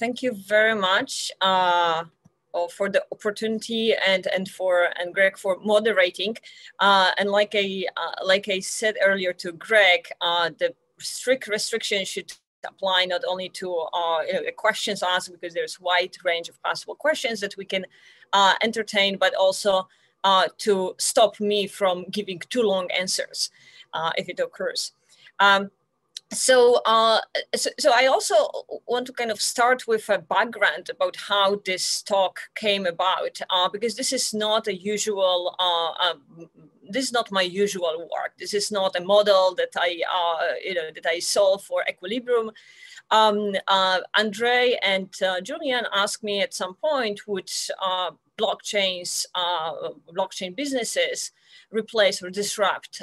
thank you very much uh, oh, for the opportunity and and for and Greg for moderating. Uh, and like I uh, like I said earlier to Greg, uh, the strict restriction should apply not only to uh, you know, questions asked because there's wide range of possible questions that we can uh, entertain, but also to stop me from giving too long answers if it occurs. Um, so, uh, so, so, I also want to kind of start with a background about how this talk came about, uh, because this is not a usual, uh, um, this is not my usual work. This is not a model that I, uh, you know, that I solve for equilibrium. Um, uh, Andre and uh, Julian asked me at some point, would blockchains, blockchain businesses replace or disrupt,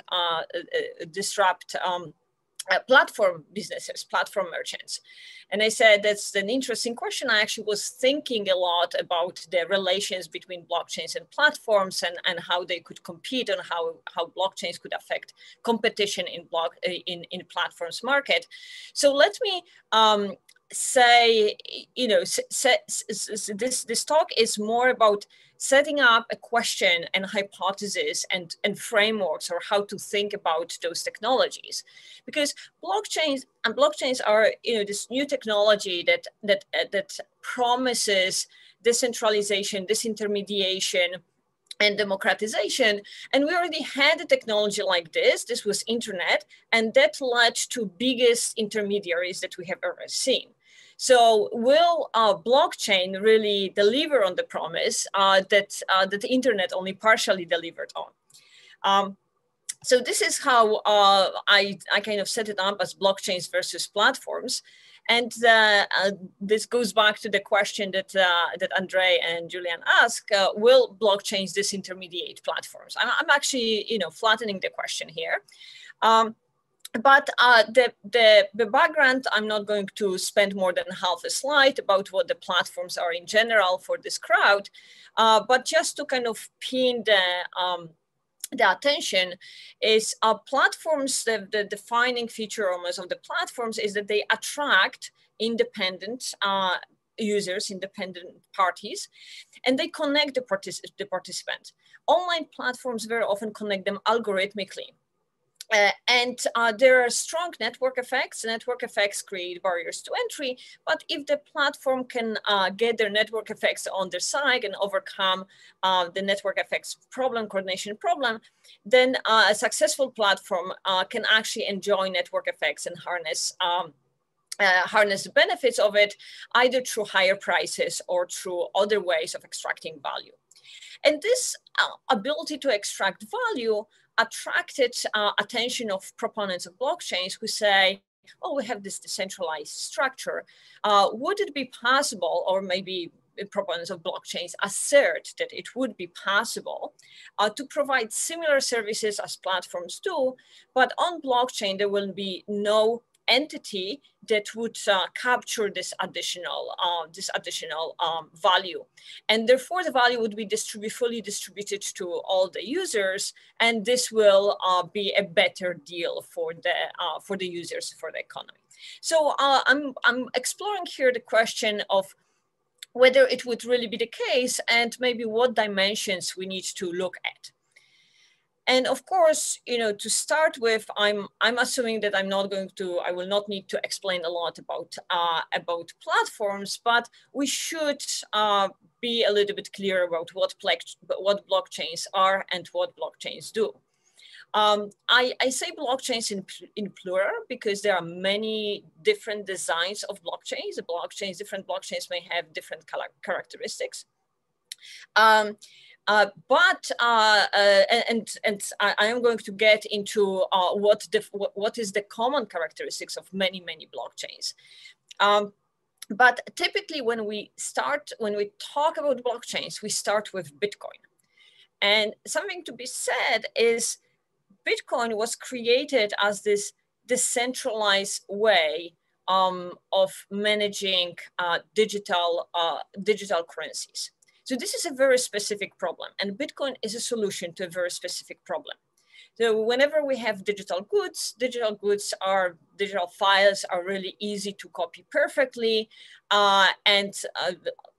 disrupt um, uh, platform businesses, platform merchants. And I said that's an interesting question. I actually was thinking a lot about the relations between blockchains and platforms and, and how they could compete and how, how blockchains could affect competition in block uh, in, in platforms market. So let me um, say, you know, this, this talk is more about setting up a question and hypothesis and, and frameworks or how to think about those technologies. Because blockchains and blockchains are you know this new technology that that uh, that promises decentralization disintermediation and democratization. And we already had a technology like this. This was internet and that led to biggest intermediaries that we have ever seen so will uh, blockchain really deliver on the promise uh, that, uh, that the internet only partially delivered on? Um, so this is how uh, I, I kind of set it up as blockchains versus platforms. And uh, uh, this goes back to the question that, that Andre and Julian asked, will blockchains disintermediate platforms? I'm, I'm, actually, you know, flattening the question here. Um, but uh, the, the, the background, I'm not going to spend more than half a slide about what the platforms are in general for this crowd, uh, but just to kind of pin the, um, the attention is uh, platforms, the, the defining feature almost of the platforms is that they attract independent uh, users, independent parties, and they connect the, partic the participant. Online platforms very often connect them algorithmically. Uh, and uh, there are strong network effects. Network effects create barriers to entry, but if the platform can uh, get their network effects on their side and overcome uh, the network effects problem, coordination problem, then uh, a successful platform uh, can actually enjoy network effects and harness um, harness the benefits of it, either through higher prices or through other ways of extracting value. And this ability to extract value attracted uh, attention of proponents of blockchains who say, oh, we have this decentralized structure. Uh, would it be possible, or maybe proponents of blockchains assert that it would be possible uh, to provide similar services as platforms do, but on blockchain, there will be no entity that would uh, capture this additional uh, this additional um, value, and therefore the value would be fully distributed to all the users, and this will uh, be a better deal for the uh, for the users for the economy. So uh, I'm I'm exploring here the question of whether it would really be the case and maybe what dimensions we need to look at. And of course, you know, to start with, I'm I'm assuming that I'm not going to, I will not need to explain a lot about uh, about platforms, but we should uh, be a little bit clear about what what blockchains are and what blockchains do. Um, I, I, say blockchains in, in plural because there are many different designs of blockchains. The blockchains, different blockchains may have different characteristics. Um, uh, but uh, uh, and and I, am going to get into uh, what, the, what is the common characteristics of many many blockchains. Um, but typically, when we start when we talk about blockchains, we start with Bitcoin, and something to be said is Bitcoin was created as this decentralized way um, of managing uh, digital uh, digital currencies. So this is a very specific problem and Bitcoin is a solution to a very specific problem. So whenever we have digital goods, digital goods are digital files are really easy to copy perfectly. Uh, and uh,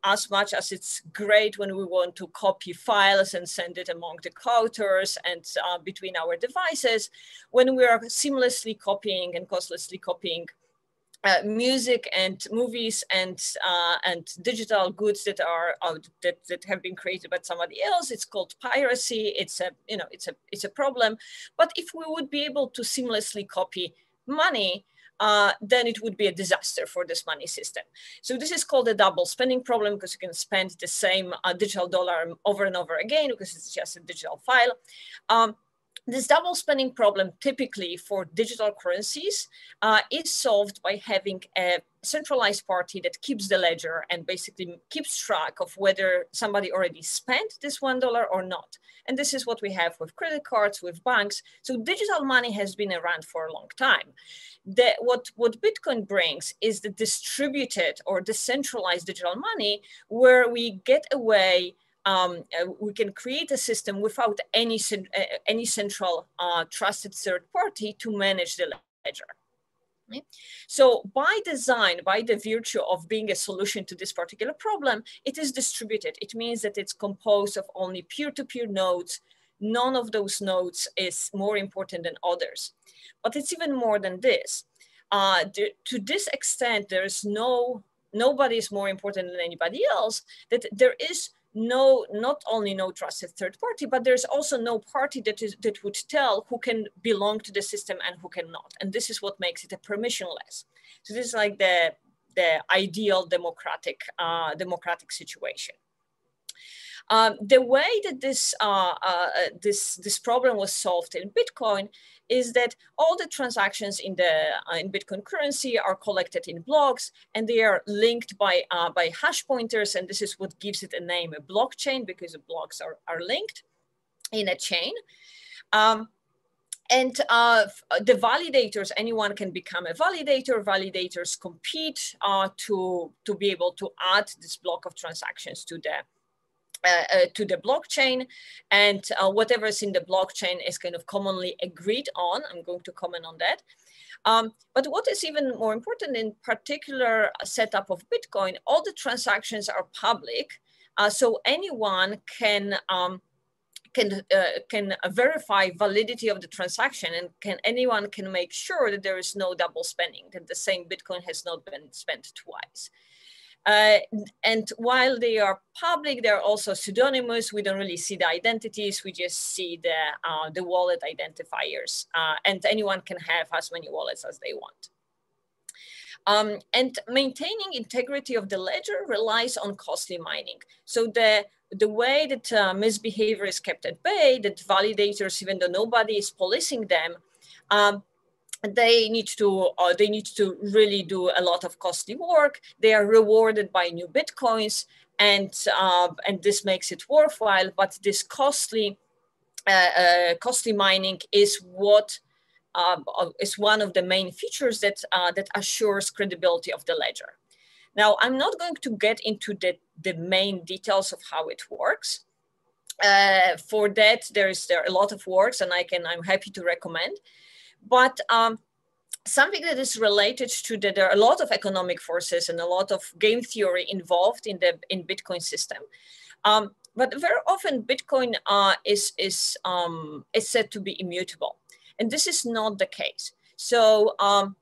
as much as it's great when we want to copy files and send it among the routers and uh, between our devices, when we are seamlessly copying and costlessly copying uh, music and movies and uh, and digital goods that are out that, that have been created by somebody else. It's called piracy. It's a you know it's a it's a problem. But if we would be able to seamlessly copy money, uh, then it would be a disaster for this money system. So this is called a double spending problem because you can spend the same uh, digital dollar over and over again because it's just a digital file. Um, this double spending problem typically for digital currencies uh, is solved by having a centralized party that keeps the ledger and basically keeps track of whether somebody already spent this one dollar or not. And this is what we have with credit cards, with banks. So digital money has been around for a long time. The, what, what Bitcoin brings is the distributed or decentralized digital money where we get away um, uh, we can create a system without any, uh, any central uh, trusted third party to manage the ledger. So by design, by the virtue of being a solution to this particular problem, it is distributed. It means that it's composed of only peer-to-peer -peer nodes. None of those nodes is more important than others. But it's even more than this. Uh, to this extent, there is no, nobody is more important than anybody else, that there is no not only no trusted third party but there's also no party that is that would tell who can belong to the system and who cannot. And this is what makes it a permissionless. So this is like the the ideal democratic uh, democratic situation. Um, the way that this, uh, uh, this, this problem was solved in Bitcoin is that all the transactions in the uh, in Bitcoin currency are collected in blocks and they are linked by uh, by hash pointers and this is what gives it a name a blockchain because the blocks are, are linked in a chain. Um, and uh, the validators anyone can become a validator. Validators compete uh, to to be able to add this block of transactions to the uh, to the blockchain and uh, whatever is in the blockchain is kind of commonly agreed on. I'm going to comment on that. Um, but what is even more important in particular setup of Bitcoin, all the transactions are public. Uh, so anyone can um, can uh, can verify validity of the transaction and can anyone can make sure that there is no double spending that the same bitcoin has not been spent twice uh, and while they are public, they're also pseudonymous. We don't really see the identities. We just see the, uh, the wallet identifiers. Uh, and anyone can have as many wallets as they want. Um, and maintaining integrity of the ledger relies on costly mining. So the, the way that uh, misbehavior is kept at bay, that validators, even though nobody is policing them, um, they need to uh, they need to really do a lot of costly work. They are rewarded by new bitcoins and uh, and this makes it worthwhile but this costly uh, uh costly mining is what um, uh, is one of the main features that uh, that assures credibility of the ledger. Now i'm not going to get into the the main details of how it works. For that there is there are a lot of works and i can i'm happy to recommend but um, something that is related to that there are a lot of economic forces and a lot of game theory involved in the in Bitcoin system. Um, but very often Bitcoin uh, is, is, um, is said to be immutable. And this is not the case. So um,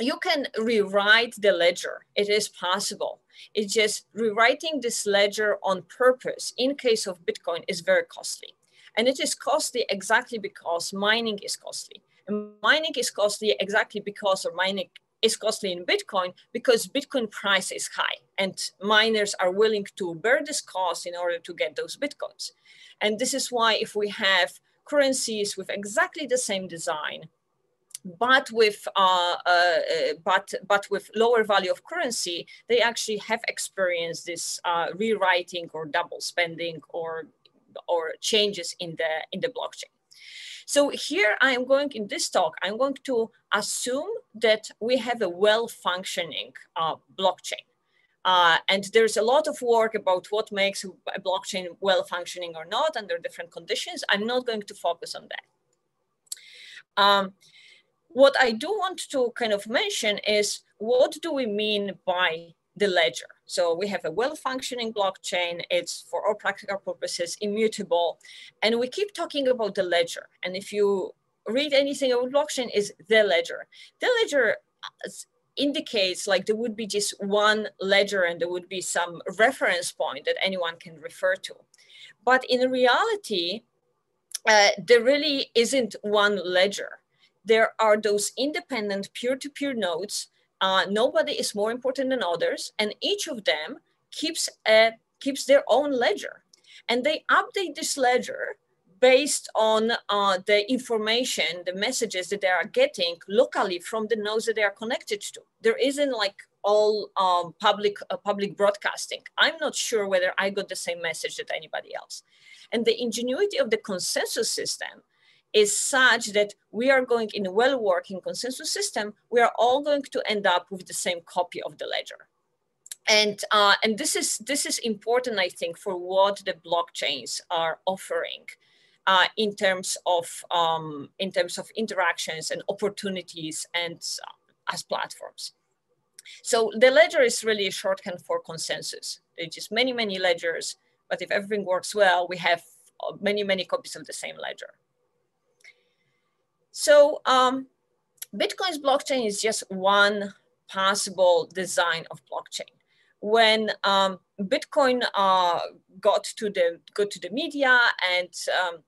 you can rewrite the ledger. It is possible. It's just rewriting this ledger on purpose in case of Bitcoin is very costly. And it is costly exactly because mining is costly. And mining is costly exactly because of mining is costly in Bitcoin because Bitcoin price is high and miners are willing to bear this cost in order to get those Bitcoins. And this is why if we have currencies with exactly the same design, but with uh, uh, but but with lower value of currency, they actually have experienced this uh, rewriting or double spending or or changes in the in the blockchain. So here I am going in this talk, I'm going to assume that we have a well-functioning uh, blockchain. Uh, and there's a lot of work about what makes a blockchain well-functioning or not under different conditions. I'm not going to focus on that. Um, what I do want to kind of mention is what do we mean by the ledger? So we have a well-functioning blockchain. It's for all practical purposes immutable. And we keep talking about the ledger. And if you read anything about blockchain is the ledger. The ledger uh, indicates like there would be just one ledger and there would be some reference point that anyone can refer to. But in reality, uh, there really isn't one ledger. There are those independent peer-to-peer nodes. Uh, nobody is more important than others, and each of them keeps a, keeps their own ledger, and they update this ledger based on uh, the information, the messages that they are getting locally from the nodes that they are connected to. There isn't like all um, public uh, public broadcasting. I'm not sure whether I got the same message that anybody else. And the ingenuity of the consensus system is such that we are going in a well-working consensus system, we are all going to end up with the same copy of the ledger. And, uh, and this, is, this is important, I think, for what the blockchains are offering uh, in terms of um, in terms of interactions and opportunities and uh, as platforms. So the ledger is really a shorthand for consensus. There's just many, many ledgers, but if everything works well, we have uh, many, many copies of the same ledger. So um, Bitcoin's blockchain is just one possible design of blockchain. When um, Bitcoin uh, got to the got to the media and um,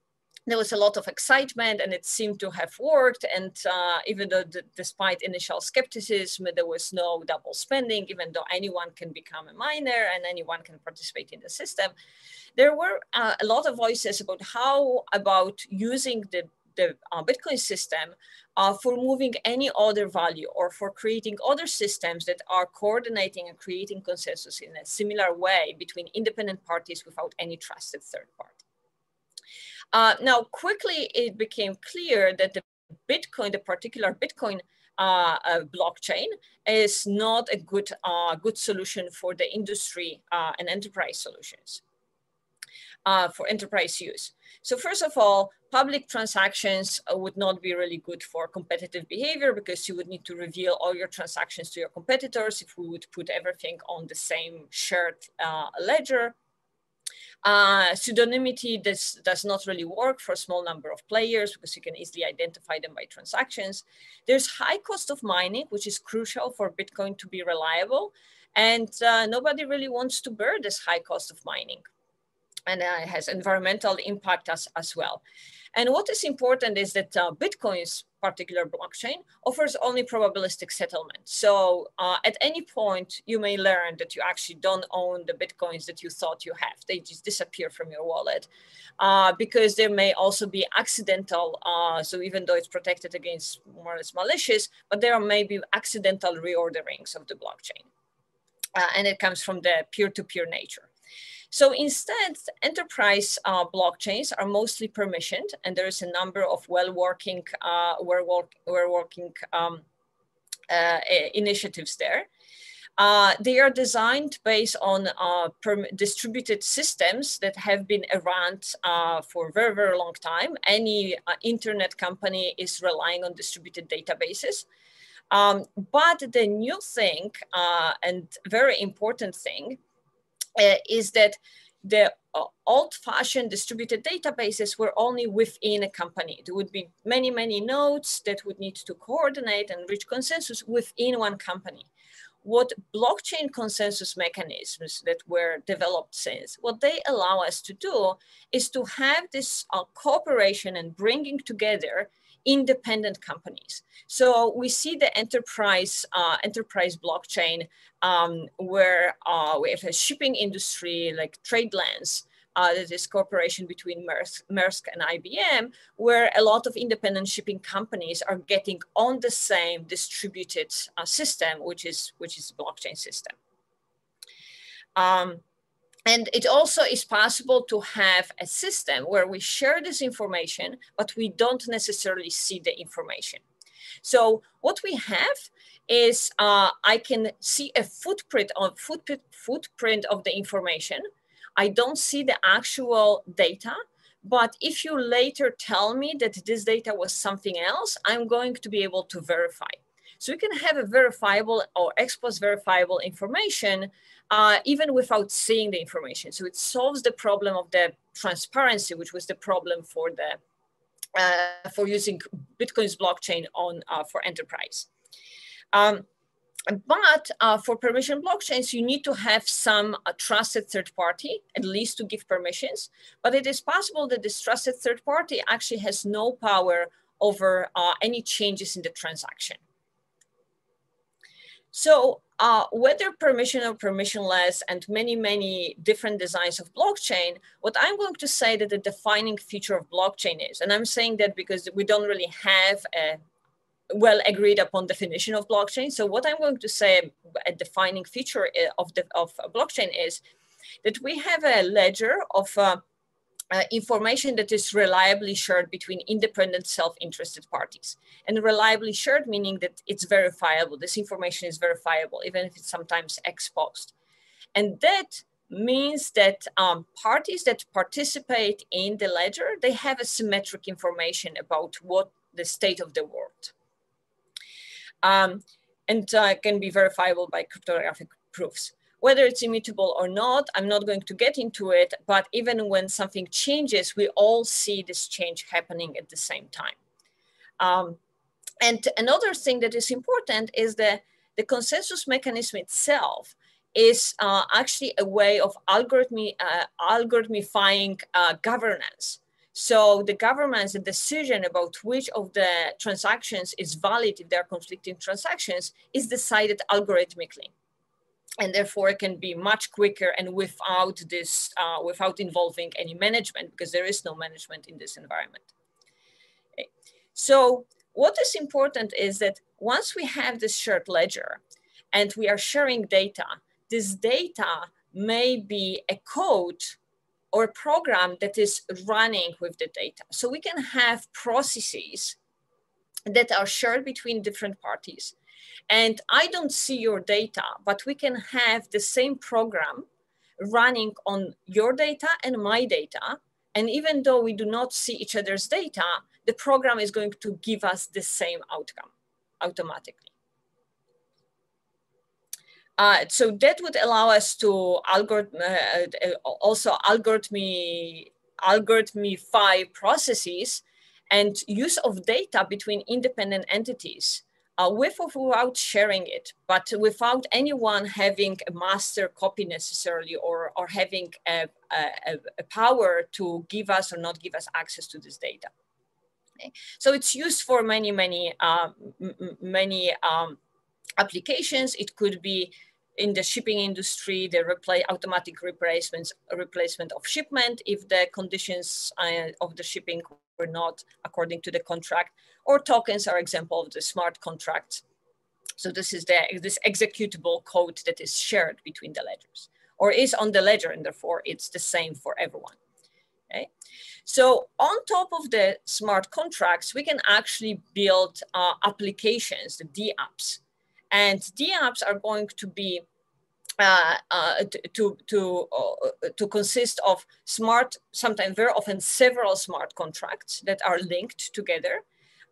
there was a lot of excitement and it seemed to have worked. And uh, even though despite initial skepticism, there was no double spending, even though anyone can become a miner and anyone can participate in the system, there were uh, a lot of voices about how about using the the uh, Bitcoin system uh, for moving any other value or for creating other systems that are coordinating and creating consensus in a similar way between independent parties without any trusted third party. Uh, now, quickly it became clear that the Bitcoin, the particular Bitcoin uh, uh, blockchain is not a good, uh, good solution for the industry uh, and enterprise solutions uh, for enterprise use. So first of all, public transactions would not be really good for competitive behavior because you would need to reveal all your transactions to your competitors if we would put everything on the same shared ledger. Uh, pseudonymity does, does not really work for a small number of players because you can easily identify them by transactions. There's high cost of mining, which is crucial for Bitcoin to be reliable. And uh, nobody really wants to bear this high cost of mining. And uh, has environmental impact as, as well. And what is important is that uh, Bitcoin's particular blockchain offers only probabilistic settlement. So uh, at any point, you may learn that you actually don't own the Bitcoins that you thought you have. They just disappear from your wallet uh, because there may also be accidental, uh, so even though it's protected against more or less malicious, but there may be accidental reorderings of the blockchain. Uh, and it comes from the peer-to-peer -peer nature. So instead, enterprise uh, blockchains are mostly permissioned, and there is a number of well-working, uh, well-working um, uh, initiatives there. Uh, they are designed based on uh, distributed systems that have been around uh, for a very, very long time. Any uh, internet company is relying on distributed databases. Um, but the new thing uh, and very important thing uh, is that the uh, old-fashioned distributed databases were only within a company. There would be many, many nodes that would need to coordinate and reach consensus within one company. What blockchain consensus mechanisms that were developed since, what they allow us to do is to have this uh, cooperation and bringing together independent companies. So we see the enterprise uh, enterprise blockchain um, where uh, we have a shipping industry like TradeLens. Uh, that is cooperation between Maersk, Maersk and IBM, where a lot of independent shipping companies are getting on the same distributed uh, system, which is which is blockchain system. Um, and it also is possible to have a system where we share this information, but we don't necessarily see the information. So what we have is uh, I can see a footprint of footprint, footprint of the information. I don't see the actual data, But if you later tell me that this data was something else, I'm going to be able to verify. So we can have a verifiable or ex post verifiable information uh, even without seeing the information. So it solves the problem of the transparency, which was the problem for the uh, for using Bitcoin's blockchain on uh, for enterprise. Um, but uh, for permission blockchains, you need to have some uh, trusted third party, at least to give permissions. But it is possible that this trusted third party actually has no power over uh, any changes in the transaction. So uh, whether permission or permissionless and many, many different designs of blockchain, what I'm going to say that the defining feature of blockchain is, and I'm saying that because we don't really have a well agreed upon definition of blockchain. So what I'm going to say a defining feature eh, of the of blockchain is that we have a ledger of uh, uh, information that is reliably shared between independent self-interested parties. And reliably shared meaning that it's verifiable. This information is verifiable even if it's sometimes exposed. And that means that um, parties that participate in the ledger they have a symmetric information about what the state of the world. Um, and uh, can be verifiable by cryptographic proofs whether it's immutable or not, I'm not going to get into it, but even when something changes, we all see this change happening at the same time. Um, and another thing that is important is that the consensus mechanism itself is uh, actually a way of algorithmi, uh, algorithmifying uh, governance. So the government's decision about which of the transactions is valid if they are conflicting transactions is decided algorithmically and therefore it can be much quicker and without this, uh, without involving any management because there is no management in this environment. Okay. So what is important is that once we have this shared ledger and we are sharing data, this data may be a code or a program that is running with the data. So we can have processes that are shared between different parties and I don't see your data, but we can have the same program running on your data and my data. And even though we do not see each other's data, the program is going to give us the same outcome automatically. Uh, so that would allow us to algorithm, uh, uh also algorithmi, algorithmify processes and use of data between independent entities uh, with or without sharing it, but without anyone having a master copy necessarily or, or having a, a, a power to give us or not give us access to this data. So it's used for many, many, um, many um, applications. It could be in the shipping industry, the automatic replacements, replacement of shipment if the conditions uh, of the shipping were not according to the contract, or tokens are example of the smart contracts. So this is the this executable code that is shared between the ledgers or is on the ledger and therefore it's the same for everyone. Okay. So on top of the smart contracts, we can actually build uh, applications, the DApps. And DApps are going to be uh, uh, to to uh, to consist of smart, sometimes very often several smart contracts that are linked together.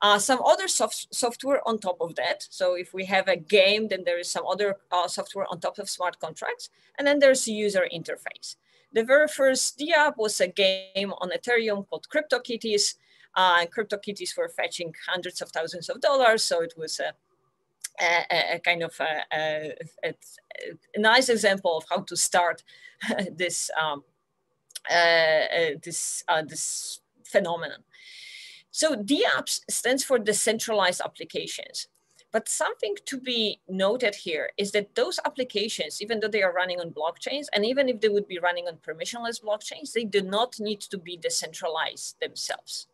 Uh, some other soft software on top of that. So if we have a game, then there is some other uh, software on top of smart contracts, and then there's a user interface. The very first DApp was a game on Ethereum called CryptoKitties. And CryptoKitties were fetching hundreds of thousands of dollars, so it was a a, kind of a, a, a, nice example of how to start this um, uh, uh, this uh, this phenomenon. So DApps stands for decentralized applications. But something to be noted here is that those applications, even though they are running on blockchains, and even if they would be running on permissionless blockchains, they do not need to be decentralized themselves.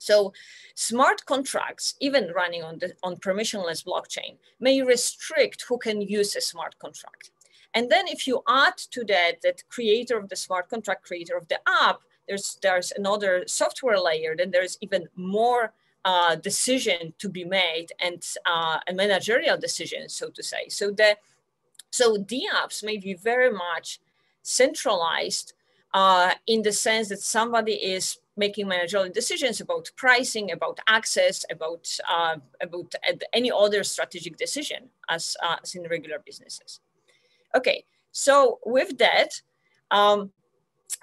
So smart contracts, even running on, the, on permissionless blockchain, may restrict who can use a smart contract. And then if you add to that, that creator of the smart contract, creator of the app, there's, there's another software layer, then there's even more uh, decision to be made and uh, a managerial decision, so to say. So the so DApps may be very much centralized uh, in the sense that somebody is making managerial decisions about pricing, about access, about uh, about any other strategic decision as, uh, as in regular businesses. Okay, so with that, um,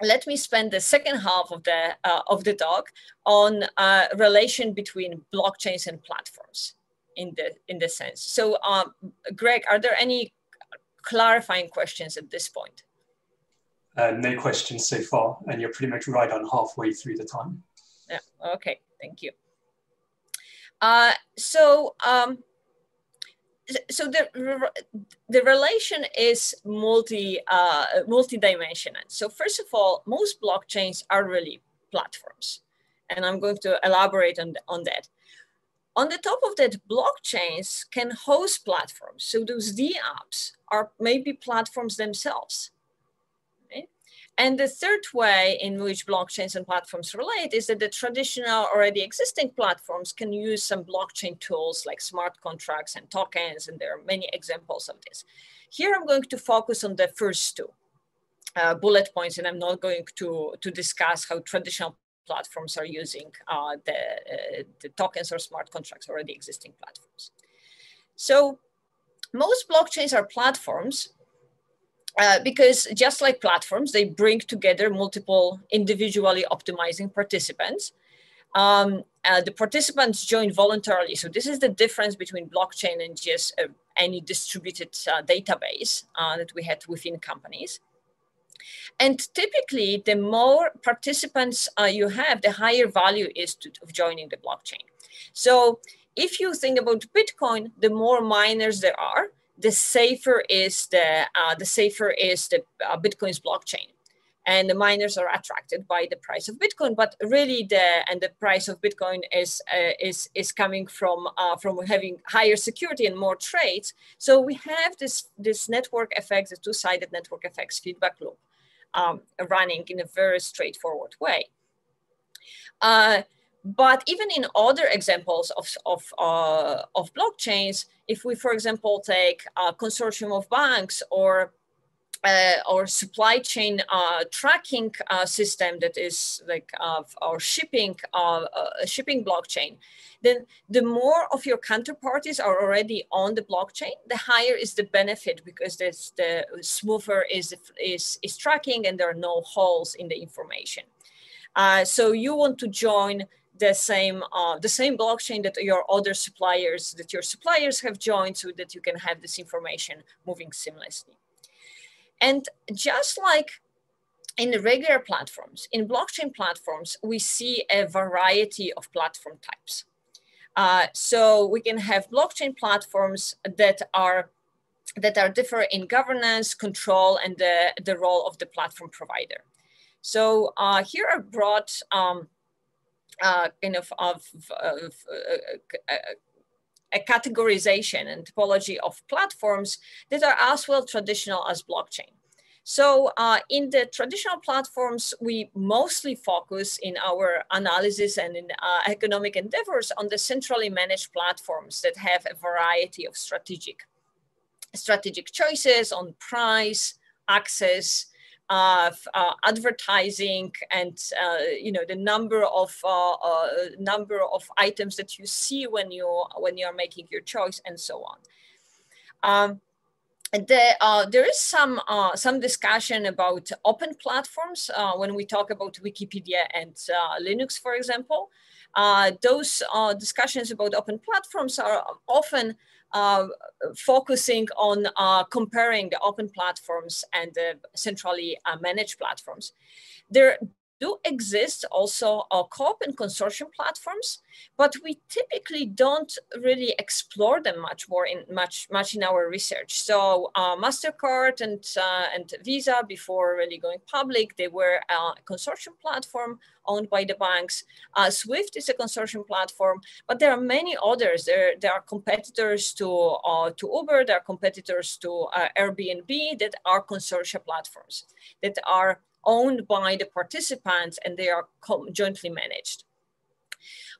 let me spend the second half of the uh, of the talk on uh, relation between blockchains and platforms in the in the sense. So, um, Greg, are there any clarifying questions at this point? Uh, no questions so far, and you're pretty much right on halfway through the time. Yeah. Okay. Thank you. Uh, so, um, so the the relation is multi uh, multi-dimensional. So first of all, most blockchains are really platforms, and I'm going to elaborate on on that. On the top of that, blockchains can host platforms. So those DApps are maybe platforms themselves. And the third way in which blockchains and platforms relate is that the traditional already existing platforms can use some blockchain tools like smart contracts and tokens, and there are many examples of this. Here I'm going to focus on the first two uh, bullet points, and I'm not going to, to discuss how traditional platforms are using uh, the, uh, the tokens or smart contracts already existing platforms. So most blockchains are platforms uh, because just like platforms, they bring together multiple individually optimizing participants. Um, uh, the participants join voluntarily. So this is the difference between blockchain and just uh, any distributed uh, database uh, that we had within companies. And typically, the more participants you have, the higher value is to, of joining the blockchain. So if you think about Bitcoin, the more miners there are, the safer is the uh, the safer is the uh, Bitcoin's blockchain, and the miners are attracted by the price of Bitcoin. But really, the and the price of Bitcoin is uh, is is coming from uh, from having higher security and more trades. So we have this this network effects, the two sided network effects feedback loop, um, running in a very straightforward way. But even in other examples of, of, uh, of blockchains, if we, for example, take a consortium of banks or uh, or supply chain uh, tracking uh, system that is like our shipping uh, uh, shipping blockchain, then the more of your counterparties are already on the blockchain, the higher is the benefit because this, the smoother is, is, is tracking and there are no holes in the information. Uh, so you want to join the same uh, the same blockchain that your other suppliers that your suppliers have joined so that you can have this information moving seamlessly. And just like in the regular platforms in blockchain platforms we see a variety of platform types. Uh, so we can have blockchain platforms that are that are different in governance control and the, the role of the platform provider. So uh, here are brought um, uh, kind of, of, of uh, a categorization and topology of platforms that are as well traditional as blockchain. So uh, in the traditional platforms, we mostly focus in our analysis and in uh, economic endeavors on the centrally managed platforms that have a variety of strategic, strategic choices on price, access, of uh, advertising and uh, you know the number of uh, uh, number of items that you see when you when you're making your choice and so on. Um, the, uh, there is some uh, some discussion about open platforms when we talk about Wikipedia and Linux, for example. those discussions about open platforms are often uh, focusing on uh, comparing the open platforms and the centrally uh, managed platforms. There do exist also uh, co-op and consortium platforms, but we typically don't really explore them much more in much much in our research. So uh, Mastercard and uh, and Visa, before really going public, they were a consortium platform owned by the banks. Uh, Swift is a consortium platform, but there are many others. There, there are competitors to uh, to Uber, there are competitors to uh, Airbnb that are consortia platforms that are owned by the participants and they are jointly managed.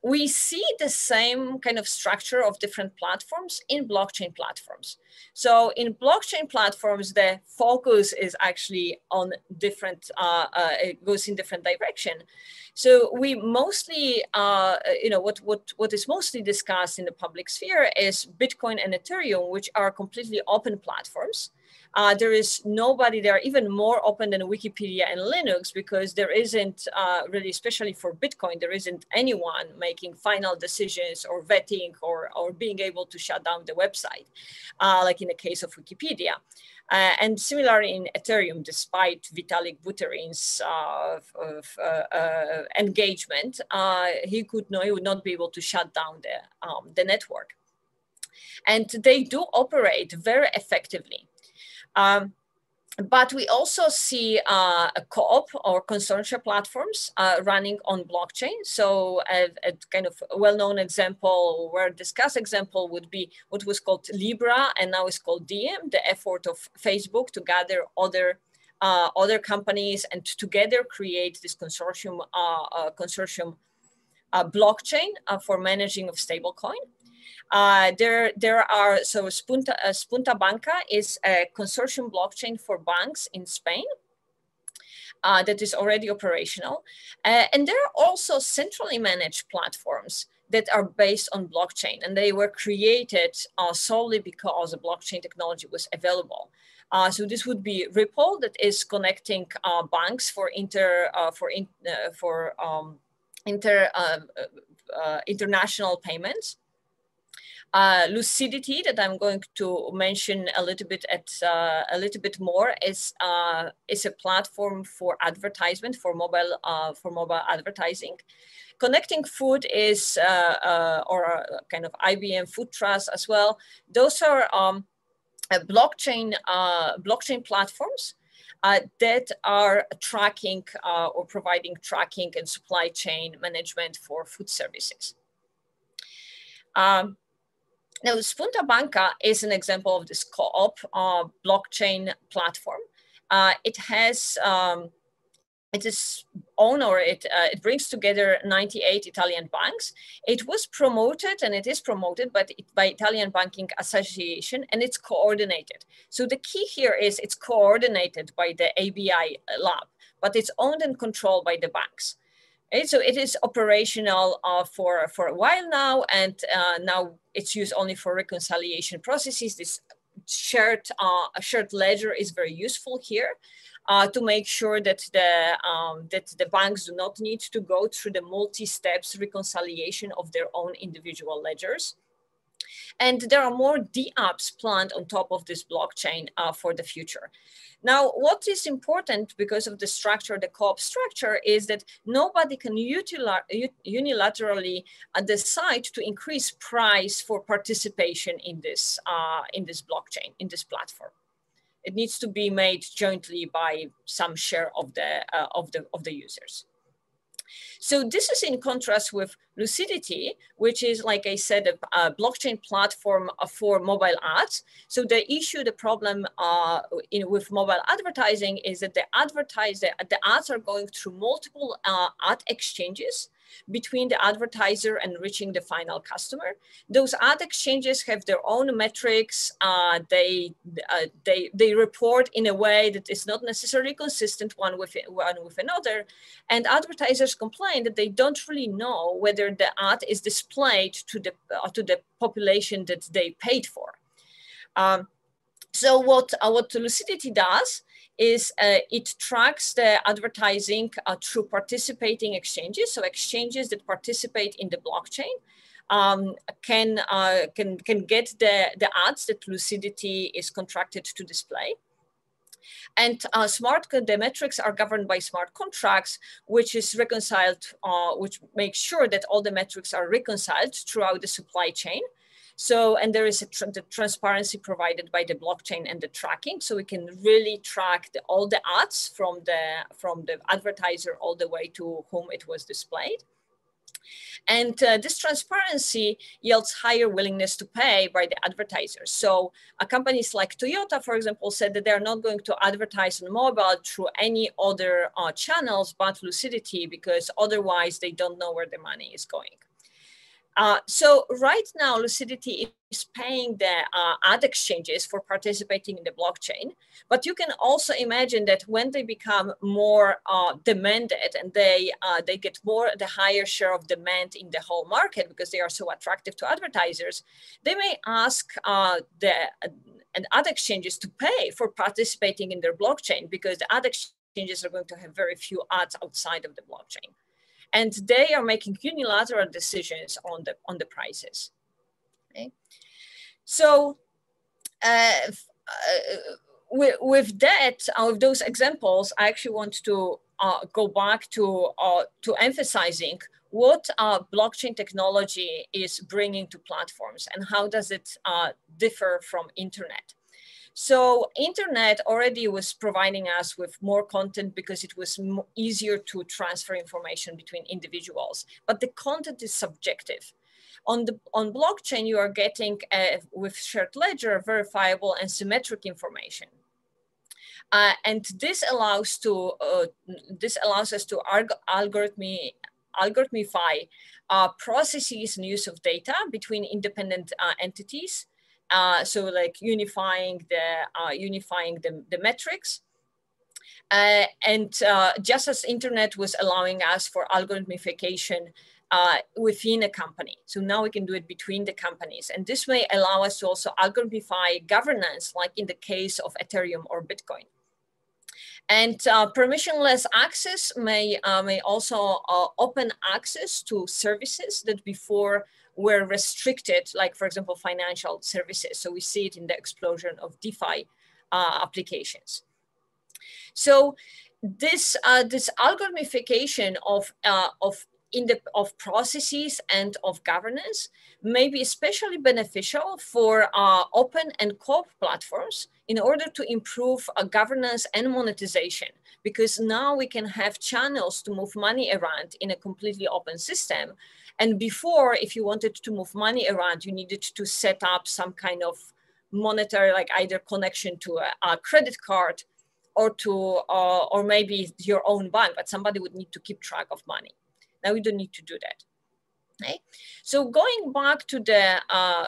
we see the same kind of structure of different platforms in blockchain platforms. So in blockchain platforms, the focus is actually on different, uh, uh, it goes in different direction. So we mostly, uh, you know, what, what, what is mostly discussed in the public sphere is Bitcoin and Ethereum, which are completely open platforms. Uh, there is nobody there even more open than Wikipedia and Linux because there isn't uh, really, especially for Bitcoin, there isn't anyone making final decisions or vetting or, or being able to shut down the website, uh, like in the case of Wikipedia. Uh, and similarly in Ethereum, despite Vitalik Buterin's uh, uh, uh engagement, he could no, he would not be able to shut down the, um, the network. And they do operate very effectively. Um, but we also see uh, a co-op or consortia platforms uh, running on blockchain. So a, a kind of well-known example or discussed example would be what was called Libra and now is called Diem, the effort of Facebook to gather other uh, other companies and together create this consortium uh, uh, consortium uh, blockchain for managing of stablecoin. Uh, there, there are, so Spunta, uh, Spunta Banca is a consortium blockchain for banks in Spain. Uh, that is already operational. Uh, and there are also centrally managed platforms that are based on blockchain and they were created uh, solely because the blockchain technology was available. Uh, so this would be Ripple that is connecting uh, banks for inter for in, for um, inter international payments. Uh, lucidity that I'm going to mention a little bit at uh, a little bit more is uh, is a platform for advertisement for mobile uh, for mobile advertising. Connecting Food is uh, uh, or kind of IBM Food Trust as well. Those are um, blockchain blockchain platforms. that are tracking or providing tracking and supply chain management for food services. Um, now, Spunta Banca is an example of this co-op uh, blockchain platform. Uh, it has, um, it is own or it, uh, it brings together 98 Italian banks. It was promoted and it is promoted by, by Italian Banking Association and it's coordinated. So the key here is it's coordinated by the ABI lab, but it's owned and controlled by the banks. So it is operational uh, for, for a while now, and uh, now it's used only for reconciliation processes. This shared, uh, shared ledger is very useful here uh, to make sure that the, um, that the banks do not need to go through the multi-steps reconciliation of their own individual ledgers. And there are more dApps planned on top of this blockchain uh, for the future. Now, what is important because of the structure, the co-op structure, is that nobody can unilaterally uh, decide to increase price for participation in this, uh, in this blockchain, in this platform. It needs to be made jointly by some share of the, uh, of the, of the users. So this is in contrast with Lucidity, which is, like I said, a, a blockchain platform uh, for mobile ads. So the issue, the problem uh, in, with mobile advertising is that the advertiser, the ads are going through multiple uh, ad exchanges between the advertiser and reaching the final customer. Those ad exchanges have their own metrics. Uh, they, uh, they, they report in a way that is not necessarily consistent one with, one with another. And advertisers complain that they don't really know whether the ad is displayed to the, uh, to the population that they paid for. Um, so what, uh, what Lucidity does is uh, it tracks the advertising uh, through participating exchanges. So exchanges that participate in the blockchain um, can, uh, can, can get the, the ads that Lucidity is contracted to display. And uh, smart, the metrics are governed by smart contracts, which is reconciled, uh, which makes sure that all the metrics are reconciled throughout the supply chain. So, and there is tr the transparency provided by the blockchain and the tracking. So we can really track the, all the ads from the, from the advertiser all the way to whom it was displayed. And uh, this transparency yields higher willingness to pay by the advertisers. So uh, companies like Toyota, for example, said that they're not going to advertise on mobile through any other uh, channels but Lucidity because otherwise they don't know where the money is going. Uh, so right now, Lucidity is paying the uh, ad exchanges for participating in the blockchain. But you can also imagine that when they become more uh, demanded and they uh, they get more the higher share of demand in the whole market because they are so attractive to advertisers, they may ask uh, the and ad exchanges to pay for participating in their blockchain because the ad exchanges are going to have very few ads outside of the blockchain and they are making unilateral decisions on the on the prices. Okay? So uh, uh, with, with that, uh, with those examples, I actually want to uh, go back to uh, to emphasizing what uh, blockchain technology is bringing to platforms and how does it differ from internet. So internet already was providing us with more content because it was easier to transfer information between individuals, but the content is subjective. On the on blockchain, you are getting uh, with shared ledger verifiable and symmetric information. Uh, and this allows to uh, this allows us to algorithmi, algorithmify uh, processes and use of data between independent uh, entities uh, so like unifying the uh, unifying the, the metrics. Uh, and uh, just as internet was allowing us for algorithmification uh, within a company. So now we can do it between the companies. And this may allow us to also algorithmify governance, like in the case of Ethereum or Bitcoin. And uh, permissionless access may, uh, may also uh, open access to services that before were restricted, like for example, financial services. So we see it in the explosion of DeFi uh, applications. So this uh, this algorithmification of uh, of in the of processes and of governance may be especially beneficial for uh, open and co-op platforms in order to improve uh, governance and monetization because now we can have channels to move money around in a completely open system and before, if you wanted to move money around, you needed to set up some kind of monetary, like either connection to a, a credit card or to, uh, or maybe your own bank, but somebody would need to keep track of money. Now we don't need to do that. Okay. So going back to the uh, uh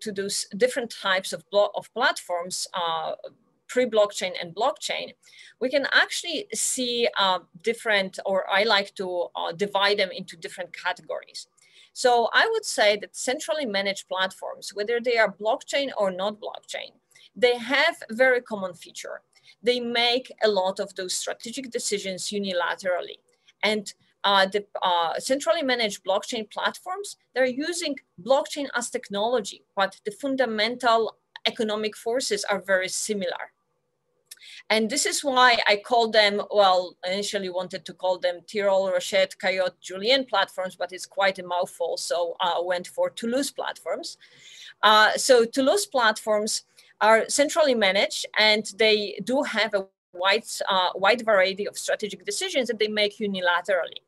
to those different types of of platforms, uh, pre-blockchain and blockchain, we can actually see uh, different, or I like to uh, divide them into different categories. So I would say that centrally managed platforms, whether they are blockchain or not blockchain, they have a very common feature. They make a lot of those strategic decisions unilaterally. And uh, the uh, centrally managed blockchain platforms, they're using blockchain as technology, but the fundamental economic forces are very similar. And this is why I called them, well, initially wanted to call them Tirole, Rochet, Caillaud, Jullien platforms, but it's quite a mouthful. So I uh, went for Toulouse platforms. Uh, so Toulouse platforms are centrally managed and they do have a wide, uh, wide variety of strategic decisions that they make unilaterally.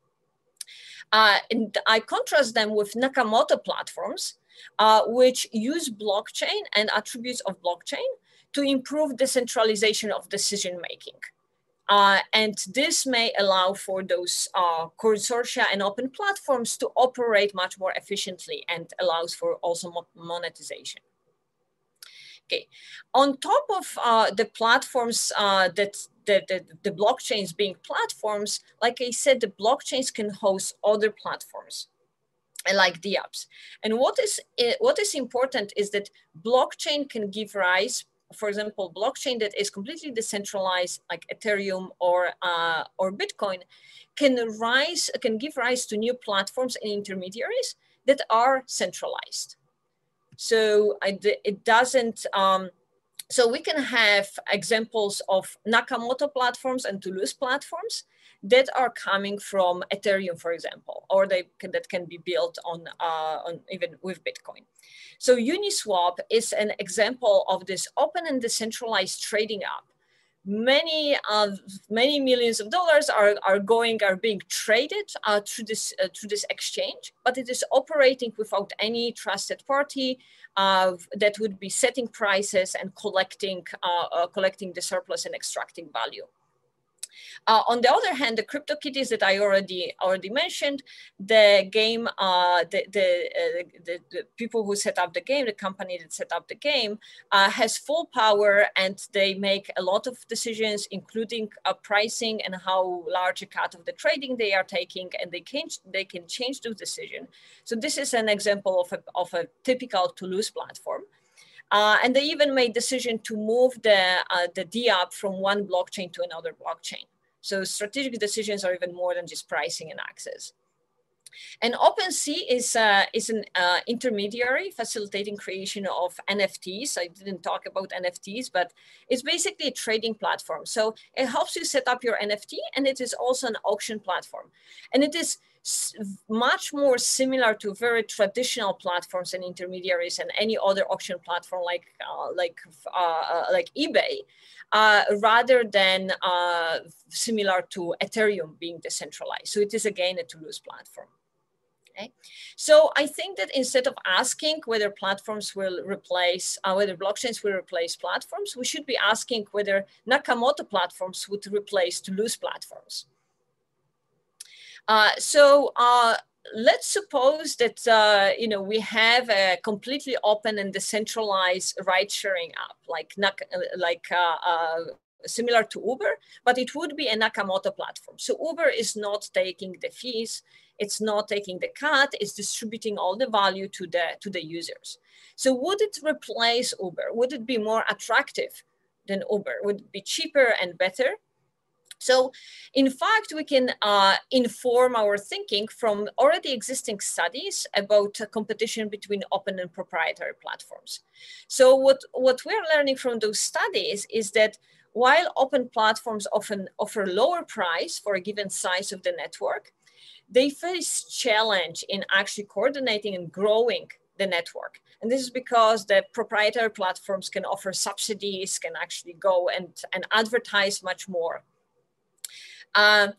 Uh, and I contrast them with Nakamoto platforms, uh, which use blockchain and attributes of blockchain to improve decentralization of decision making. Uh, and this may allow for those uh, consortia and open platforms to operate much more efficiently and allows for also monetization. Okay, on top of uh, the platforms uh, that the, the, the blockchains being platforms, like I said, the blockchains can host other platforms like DApps. And what is, eh, what is important is that blockchain can give rise for example, blockchain that is completely decentralized, like Ethereum or uh, or Bitcoin, can rise can give rise to new platforms and intermediaries that are centralized. So it doesn't. Um, so we can have examples of Nakamoto platforms and Toulouse platforms that are coming from Ethereum, for example, or they can, that can be built on, uh, on even with Bitcoin. So Uniswap is an example of this open and decentralized trading app many many millions of dollars are, are going are being traded uh, through this uh, through this exchange but it is operating without any trusted party uh, that would be setting prices and collecting uh, uh, collecting the surplus and extracting value uh, on the other hand, the CryptoKitties that I already already mentioned, the game, uh, the the, uh, the, the people who set up the game, the company that set up the game, uh, has full power and they make a lot of decisions, including uh, pricing and how large a cut of the trading they are taking, and they can they can change those decisions. So this is an example of a of a typical Toulouse platform. Uh, and they even made decision to move the, uh, the DApp from one blockchain to another blockchain. So strategic decisions are even more than just pricing and access. And OpenSea is, uh, is an uh, intermediary facilitating creation of NFTs. I didn't talk about NFTs, but it's basically a trading platform. So it helps you set up your NFT and it is also an auction platform. And it is much more similar to very traditional platforms and intermediaries and any other auction platform like uh, like uh, uh like eBay, uh, rather than uh, similar to Ethereum being decentralized. So it is again a Toulouse platform. Okay. So I think that instead of asking whether platforms will replace, uh, whether blockchains will replace platforms, we should be asking whether Nakamoto platforms would replace Toulouse platforms. Uh, so uh, let's suppose that uh, you know we have a completely open and decentralized ride-sharing app, like like uh, uh, similar to Uber, but it would be a Nakamoto platform. So Uber is not taking the fees, it's not taking the cut, it's distributing all the value to the to the users. So would it replace Uber? Would it be more attractive than Uber? Would it be cheaper and better? So in fact, we can uh, inform our thinking from already existing studies about competition between open and proprietary platforms. So what, what we're learning from those studies is that while open platforms often offer lower price for a given size of the network, they face challenge in actually coordinating and growing the network. And this is because the proprietary platforms can offer subsidies, can actually go and, and advertise much more. Uh,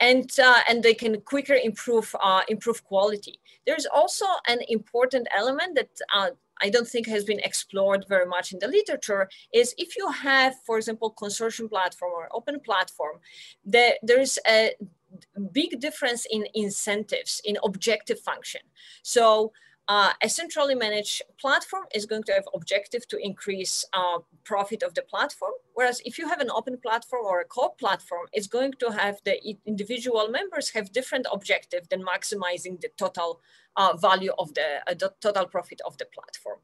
and, uh, and they can quicker improve, uh, improve quality. There's also an important element that uh, I don't think has been explored very much in the literature is if you have, for example, consortium platform or open platform, there, there is a big difference in incentives, in objective function. So uh, a centrally managed platform is going to have objective to increase uh, profit of the platform. Whereas if you have an open platform or a co-op platform, it's going to have the individual members have different objective than maximizing the total uh, value of the, uh, the total profit of the platform.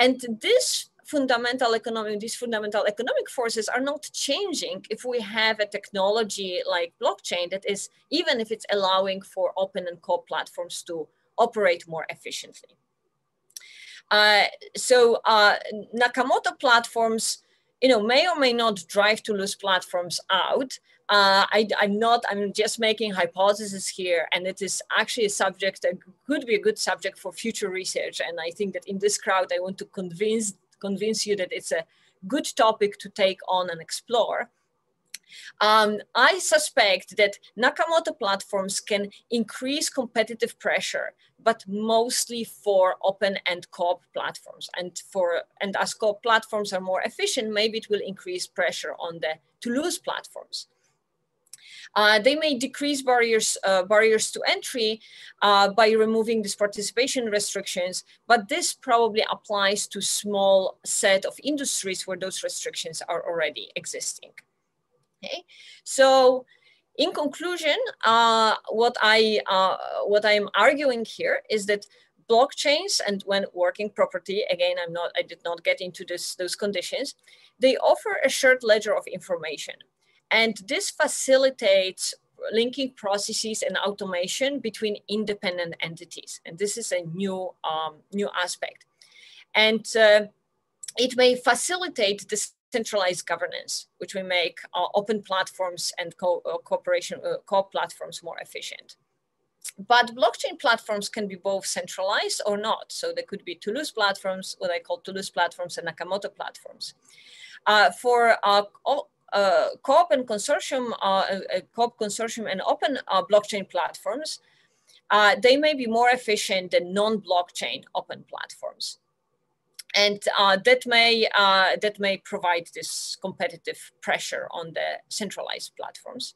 And this fundamental economic, these fundamental economic forces are not changing if we have a technology like blockchain that is, even if it's allowing for open and co platforms to operate more efficiently. Uh, so uh, Nakamoto platforms, you know, may or may not drive Toulouse platforms out. Uh, I, am not, I'm just making hypotheses here, and it is actually a subject that could be a good subject for future research. And I think that in this crowd, I want to convince, convince you that it's a good topic to take on and explore. Um, I suspect that Nakamoto platforms can increase competitive pressure, but mostly for open and co-op platforms. And for and as co-op platforms are more efficient, maybe it will increase pressure on the Toulouse platforms. Uh, they may decrease barriers, uh, barriers to entry uh, by removing these participation restrictions, but this probably applies to small set of industries where those restrictions are already existing. Okay, so in conclusion, uh, what I uh, what I'm arguing here is that blockchains and when working property, again, I'm not, I did not get into this, those conditions, they offer a shared ledger of information. And this facilitates linking processes and automation between independent entities. And this is a new, um, new aspect. And uh, it may facilitate this centralized governance, which will make uh, open platforms and co uh, cooperation uh, co platforms more efficient. But blockchain platforms can be both centralized or not. So there could be Toulouse platforms, what I call Toulouse platforms and Nakamoto platforms. For uh, uh, co-open consortium, uh, co-op consortium and open blockchain platforms, they may be more efficient than non-blockchain open platforms and uh, that may uh, that may provide this competitive pressure on the centralized platforms.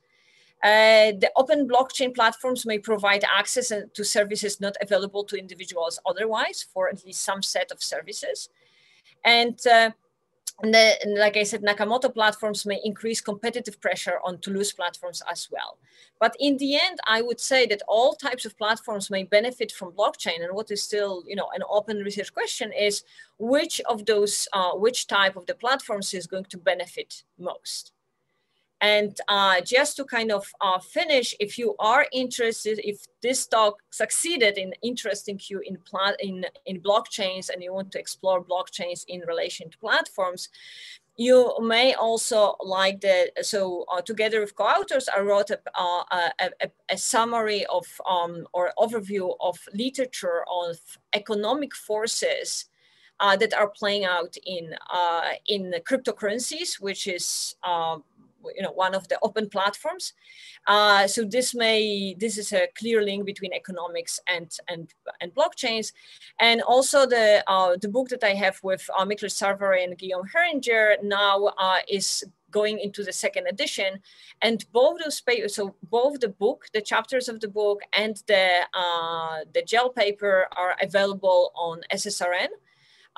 Uh, the open blockchain platforms may provide access to services not available to individuals otherwise for at least some set of services. And uh, and, like I said, Nakamoto platforms may increase competitive pressure on Toulouse platforms as well. But in the end, I would say that all types of platforms may benefit from blockchain. And what is still, you know, an open research question is which of those, uh, which type of the platforms is going to benefit most. And uh, just to kind of uh, finish, if you are interested, if this talk succeeded in interesting you in, in, in blockchains and you want to explore blockchains in relation to platforms, you may also like the, so uh, together with co-authors, I wrote a, uh, a, a, a, summary of um, or overview of literature of economic forces uh, that are playing out in, uh, in cryptocurrencies, which is you know one of the open platforms. Uh, so this may this is a clear link between economics and and and blockchains, and also the uh, the book that I have with uh, Sarvary and Guillaume Haeringer now uh, is going into the second edition. And both those papers so both the book the chapters of the book and the uh, the JEL paper are available on ssrn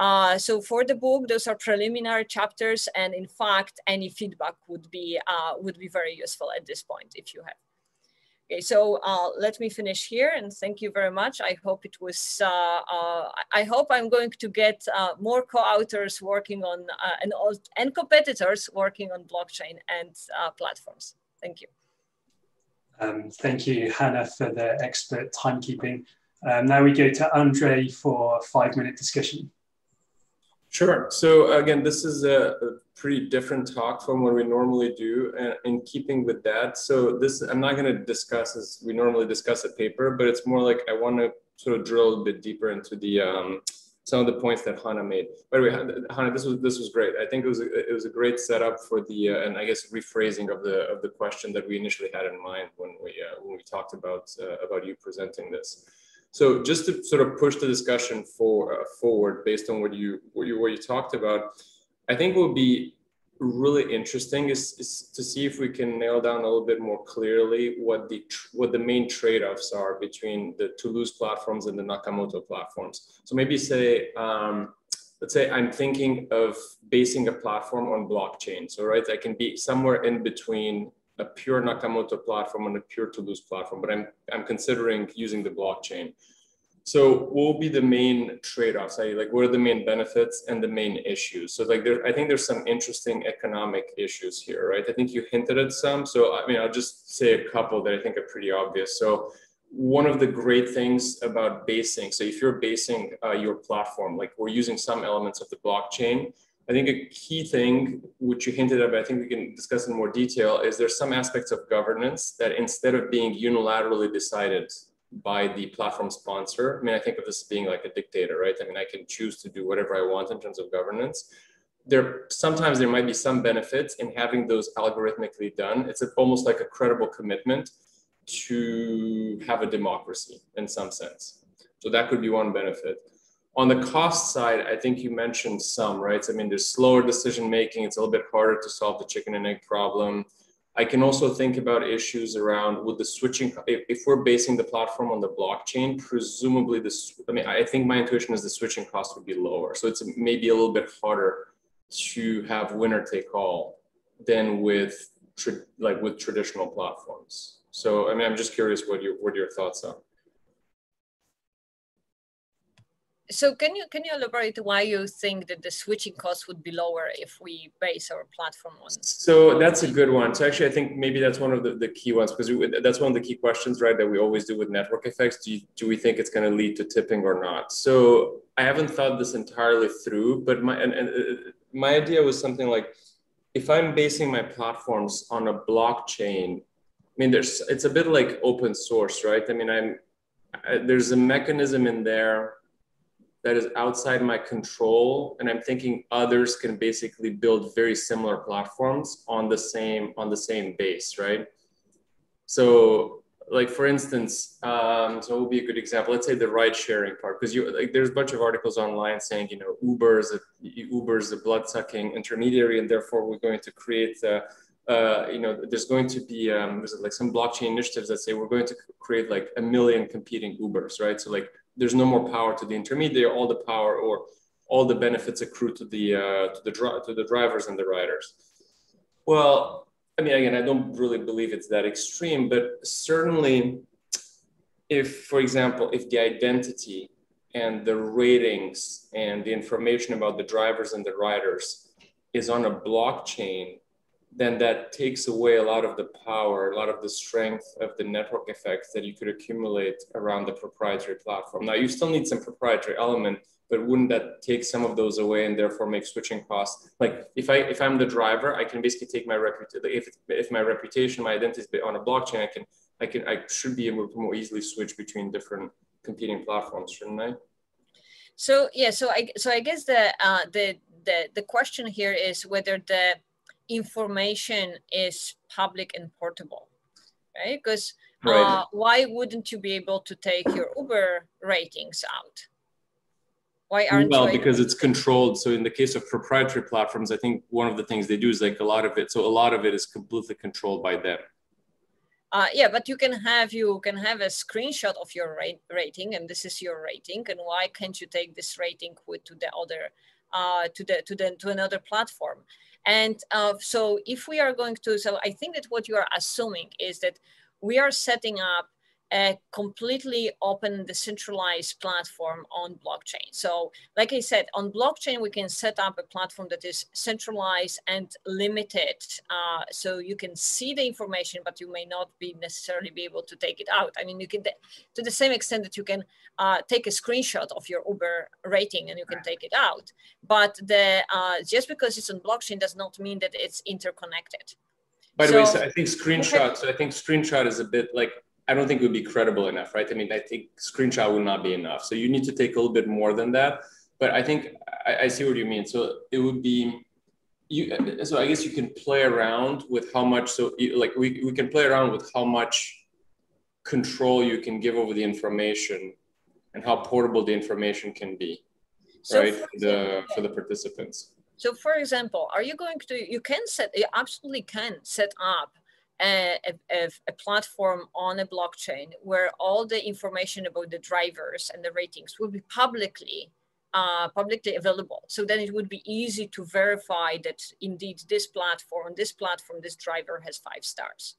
uh, so for the book, those are preliminary chapters, and in fact, any feedback would be uh, would be very useful at this point if you have. Okay, so uh, let me finish here, and thank you very much. I hope it was. Uh, uh, I hope I'm going to get uh, more co-authors working on and and competitors working on blockchain and platforms. Thank you. Um, thank you, Hanna, for the expert timekeeping. Um, now we go to Andre for a five-minute discussion. Sure. So again, this is a, pretty different talk from what we normally do, and in keeping with that, so this I'm not going to discuss as we normally discuss a paper, but it's more like I want to sort of drill a bit deeper into the um, some of the points that Hanna made. By the way, Hanna, this was this was great. I think it was a, it was a great setup for the uh, and I guess rephrasing of the of the question that we initially had in mind when we uh, when we talked about uh, about you presenting this. So just to sort of push the discussion for, uh, forward based on what you, what you what you talked about, I think will be really interesting is, is to see if we can nail down a little bit more clearly what the what the main trade-offs are between the Toulouse platforms and the Nakamoto platforms. So maybe say, um, let's say I'm thinking of basing a platform on blockchain. So right, I can be somewhere in between a pure Nakamoto platform and a pure Toulouse platform, but I'm, I'm considering using the blockchain. So what will be the main trade-offs? I, like what are the main benefits and the main issues? So like there, I think there's some interesting economic issues here, right? I think you hinted at some. So I mean, I'll just say a couple that I think are pretty obvious. So one of the great things about basing, so if you're basing uh, your platform, like we're using some elements of the blockchain, I think a key thing, which you hinted at, but I think we can discuss in more detail, is there's some aspects of governance that instead of being unilaterally decided by the platform sponsor, I mean, I think of this being like a dictator, right? I mean, I can choose to do whatever I want in terms of governance. There sometimes there might be some benefits in having those algorithmically done. It's almost like a credible commitment to have a democracy in some sense. So that could be one benefit. On the cost side, I think you mentioned some, right? I mean, there's slower decision making. It's a little bit harder to solve the chicken and egg problem. I can also think about issues around with the switching. If, if we're basing the platform on the blockchain, presumably this, I mean, I think my intuition is the switching cost would be lower. So it's maybe a little bit harder to have winner take all than with like with traditional platforms. So, I mean, I'm just curious what your, what your thoughts are. So can you can you elaborate why you think that the switching cost would be lower if we base our platform on so that's a good one. So actually i think maybe that's one of the, the key ones because that's one of the key questions right that we always do with network effects. Do, you, do we think it's going to lead to tipping or not? So i haven't thought this entirely through but my and, and uh, my idea was something like if i'm basing my platforms on a blockchain i mean there's it's a bit like open source right? I mean i'm I, there's a mechanism in there that is outside my control and i'm thinking others can basically build very similar platforms on the same on the same base right? So like for instance um, so it would be a good example? Let's say the ride sharing part because you like there's a bunch of articles online saying you know uber is a uber is a blood sucking intermediary and therefore we're going to create uh, uh, you know there's going to be um, there's like some blockchain initiatives that say we're going to create like a million competing ubers right? So like there's no more power to the intermediary. All the power or all the benefits accrue to the uh, to the to the drivers and the riders. Well I mean, again, I don't really believe it's that extreme, but certainly, if, for example, if the identity and the ratings and the information about the drivers and the riders is on a blockchain, then that takes away a lot of the power, a lot of the strength of the network effects that you could accumulate around the proprietary platform. Now, you still need some proprietary element but wouldn't that take some of those away and therefore make switching costs like if i if i'm the driver i can basically take my reputation if if my reputation my identity is on a blockchain i can i can i should be able to more easily switch between different competing platforms shouldn't i so yeah so i so i guess the uh the the the question here is whether the information is public and portable right because right. Uh, why wouldn't you be able to take your uber ratings out why aren't well, because it's controlled. So in the case of proprietary platforms, I think one of the things they do is like a lot of it. So a lot of it is completely controlled by them. Uh, yeah, but you can have you can have a screenshot of your rate, rating, and this is your rating. And why can't you take this rating with to the other, uh, to the to the to another platform? And uh, so if we are going to, so I think that what you are assuming is that we are setting up a completely open decentralized platform on blockchain. So like I said, on blockchain, we can set up a platform that is centralized and limited. Uh, so you can see the information, but you may not be necessarily be able to take it out. I mean, you can, to the same extent that you can uh, take a screenshot of your Uber rating and you can take it out. But the uh, just because it's on blockchain does not mean that it's interconnected. By the so, way, so I think screenshot. So I think screenshot is a bit like I don't think it would be credible enough, right? I mean, I think screenshot would not be enough. So you need to take a little bit more than that. But I think I, I see what you mean. So it would be you. So I guess you can play around with how much. So like we we can play around with how much control you can give over the information and how portable the information can be, so right? For the for the participants. So for example, are you going to? You can set. You absolutely can set up a, a, a, platform on a blockchain where all the information about the drivers and the ratings will be publicly uh, publicly available. So then it would be easy to verify that indeed this platform, this platform, this driver has five stars.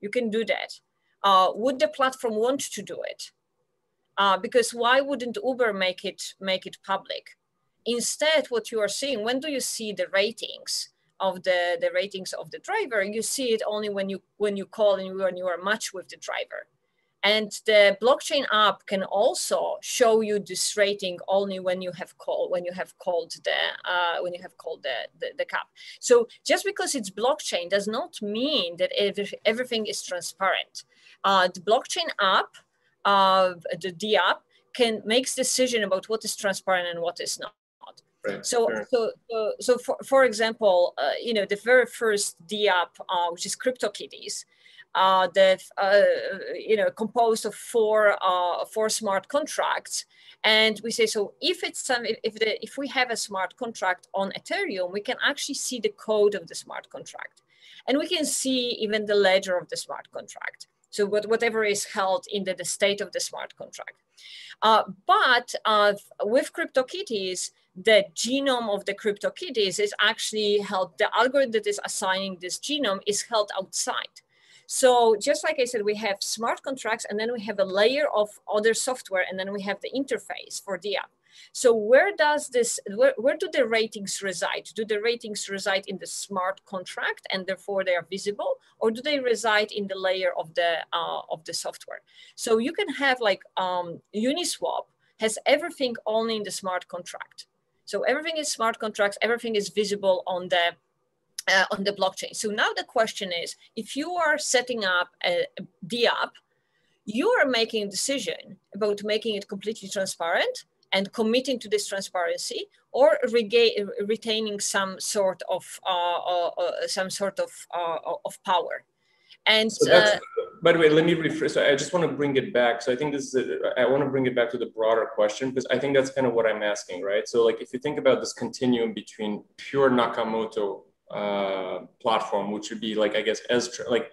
You can do that. Uh, would the platform want to do it? Uh, because why wouldn't Uber make it make it public? Instead, what you are seeing, when do you see the ratings? Of the, the ratings of the driver, you see it only when you when you call and when you are matched with the driver. And the blockchain app can also show you this rating only when you have called when you have called the uh, when you have called the, the, the. So just because it's blockchain does not mean that every, everything is transparent. Uh, the blockchain app, uh, the, the app, can makes decision about what is transparent and what is not. Right. So, so, so, so, for, for example, uh, you know, the very first DApp, uh, which is CryptoKitties, uh, that uh, you know composed of four uh, four smart contracts, and we say so if it's some if the if we have a smart contract on Ethereum, we can actually see the code of the smart contract, and we can see even the ledger of the smart contract. So what, whatever is held in the, the state of the smart contract. Uh, but uh, with CryptoKitties, the genome of the CryptoKitties is actually held, the algorithm that is assigning this genome is held outside. So just like I said, we have smart contracts and then we have a layer of other software and then we have the interface for the app. So where does this, where, where do the ratings reside? Do the ratings reside in the smart contract and therefore they are visible or do they reside in the layer of the, uh, of the software? So you can have like um, Uniswap has everything only in the smart contract. So everything is smart contracts, everything is visible on the uh, on the blockchain. So now the question is, if you are setting up a, the app, you are making a decision about making it completely transparent and committing to this transparency or retaining some sort of uh, uh, uh some sort of uh, of power. And so uh, by the way, let me rephrase. So I just want to bring it back. So I think this is, a, I want to bring it back to the broader question because I think that's kind of what I'm asking, right? So like, if you think about this continuum between pure Nakamoto uh, platform, which would be like, I guess, as like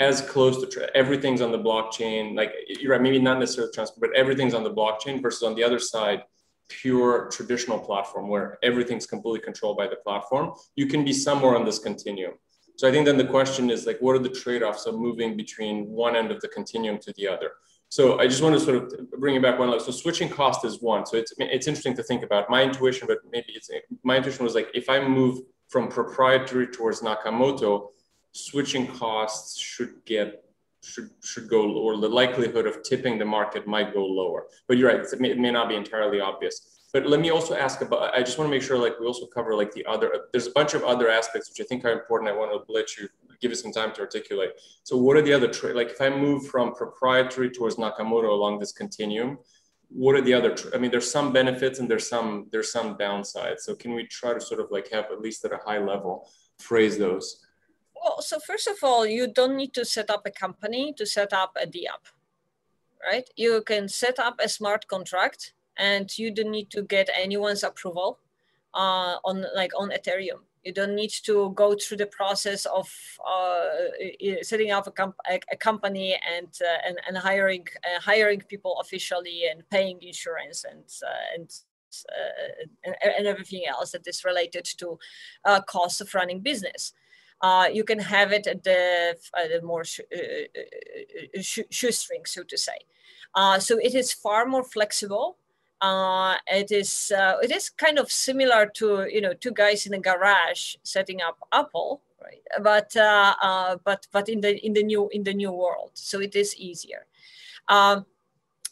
as close to everything's on the blockchain, like you're right, maybe not necessarily transfer, but everything's on the blockchain versus on the other side, pure traditional platform where everything's completely controlled by the platform. You can be somewhere on this continuum. So I think then the question is like, what are the trade-offs of moving between one end of the continuum to the other? So I just want to sort of bring it back one level. So switching cost is one. So it's it's interesting to think about. My intuition, but maybe it's my intuition was like if I move from proprietary towards Nakamoto, switching costs should get should should go or the likelihood of tipping the market might go lower. But you're right; it may, it may not be entirely obvious. But let me also ask about, I just want to make sure like we also cover like the other, there's a bunch of other aspects which I think are important. I want to let you give you some time to articulate. So what are the other, tra- like if I move from proprietary towards Nakamoto along this continuum, what are the other, tra- I mean, there's some benefits and there's some, there's some downsides. So can we try to sort of like have at least at a high level phrase those? Well, so first of all, you don't need to set up a company to set up a DApp, right? You can set up a smart contract and you don't need to get anyone's approval uh, on like on Ethereum. You don't need to go through the process of uh, setting up a, comp- a company and, uh, and, and hiring uh, hiring people officially and paying insurance and uh, and, uh, and, and everything else that is related to cost of running business. you can have it at the, the more sh- shoestring, so to say. so it is far more flexible uh, it is uh, it is kind of similar to you know two guys in a garage setting up Apple, right? But uh, uh but but in the in the new in the new world, so it is easier. Um,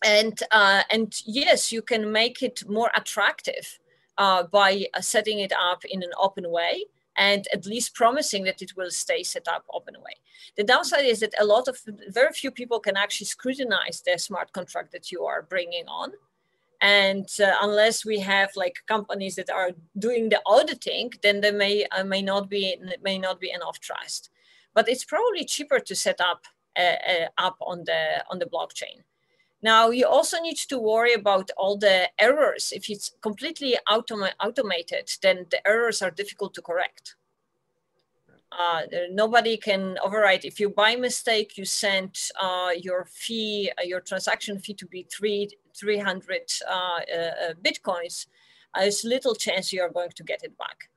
and uh, and yes, you can make it more attractive by setting it up in an open way and at least promising that it will stay set up open way. The downside is that a lot of very few people can actually scrutinize the smart contract that you are bringing on and uh, unless we have like companies that are doing the auditing then there may uh, may not be may not be enough trust. But it's probably cheaper to set up uh, up on the on the blockchain. Now you also need to worry about all the errors. If it's completely automa- automated then the errors are difficult to correct. Uh, nobody can override. If you by mistake, you send uh, your fee, uh, your transaction fee to be three, 300 uh, uh, Bitcoins, there's little chance you are going to get it back.